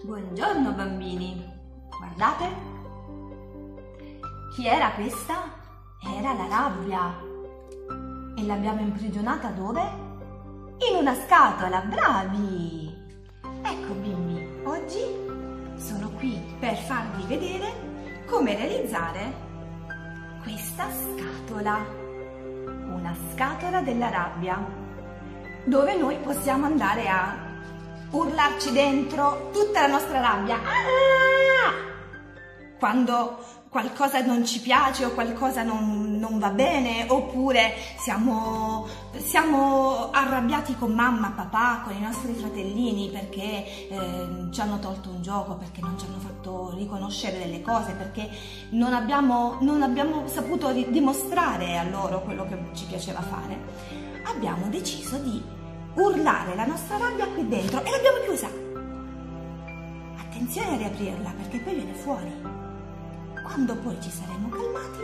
Buongiorno bambini, guardate. Chi era questa? Era la rabbia. E l'abbiamo imprigionata dove? In una scatola, bravi! Ecco bimbi, oggi sono qui per farvi vedere come realizzare questa scatola. Una scatola della rabbia, dove noi possiamo andare a urlarci dentro tutta la nostra rabbia. Ah! Quando qualcosa non ci piace o qualcosa non, non va bene oppure siamo, siamo, arrabbiati con mamma, papà, con i nostri fratellini perché eh, ci hanno tolto un gioco, perché non ci hanno fatto riconoscere delle cose, perché non abbiamo, non abbiamo saputo dimostrare a loro quello che ci piaceva fare. Abbiamo deciso di urlare la nostra rabbia qui dentro e l'abbiamo chiusa. Attenzione a riaprirla perché poi viene fuori. Quando poi ci saremo calmati,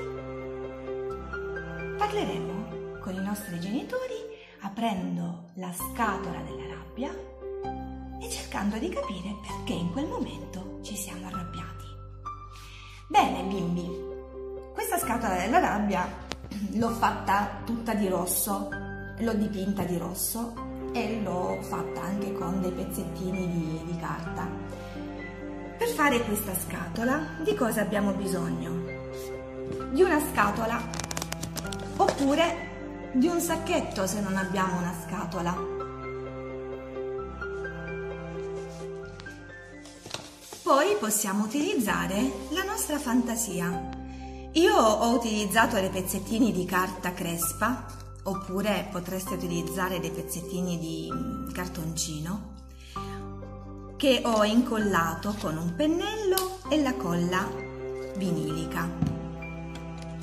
parleremo con i nostri genitori aprendo la scatola della rabbia e cercando di capire perché in quel momento ci siamo arrabbiati. Bene bimbi, questa scatola della rabbia l'ho fatta tutta di rosso, l'ho dipinta di rosso e l'ho fatta anche con dei pezzettini di, di carta. Per fare questa scatola di cosa abbiamo bisogno? Di una scatola oppure di un sacchetto se non abbiamo una scatola. Poi possiamo utilizzare la nostra fantasia. Io ho utilizzato dei pezzettini di carta crespa oppure potreste utilizzare dei pezzettini di cartoncino che ho incollato con un pennello e la colla vinilica.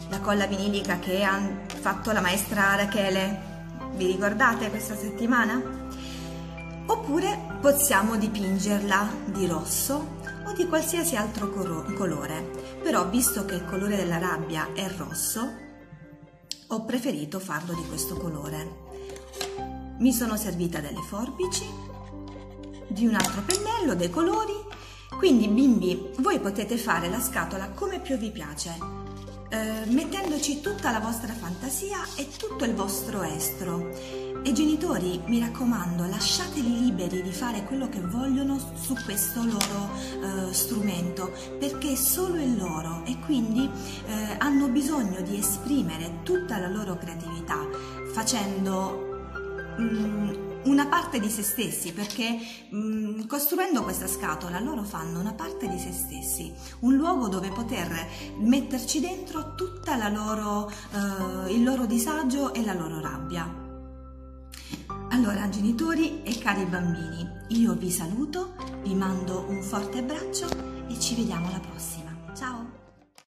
La colla vinilica che ha fatto la maestra Rachele, vi ricordate questa settimana? Oppure possiamo dipingerla di rosso o di qualsiasi altro colore, però visto che il colore della rabbia è rosso, ho preferito farlo di questo colore. Mi sono servita delle forbici, di un altro pennello, dei colori, quindi bimbi voi potete fare la scatola come più vi piace, eh, mettendoci tutta la vostra fantasia e tutto il vostro estro. E genitori, mi raccomando, lasciateli liberi di fare quello che vogliono su questo loro eh, strumento, perché solo è loro e quindi eh, hanno bisogno di esprimere tutta la loro creatività facendo mm, una parte di se stessi, perché mh, mm, costruendo questa scatola loro fanno una parte di se stessi, un luogo dove poter metterci dentro tutto eh, il loro disagio e la loro rabbia. Allora, genitori e cari bambini, io vi saluto, vi mando un forte abbraccio e ci vediamo alla prossima.